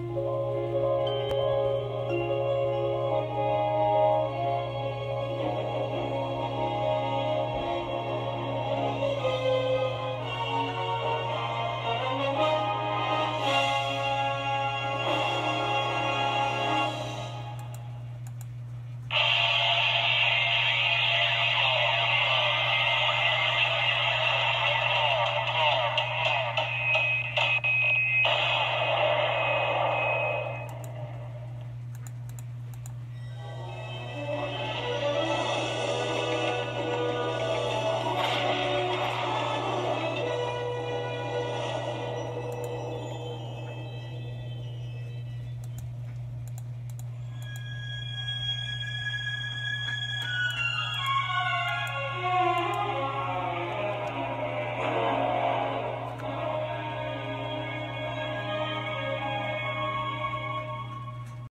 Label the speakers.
Speaker 1: you